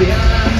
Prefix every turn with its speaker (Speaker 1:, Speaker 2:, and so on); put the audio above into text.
Speaker 1: Yeah.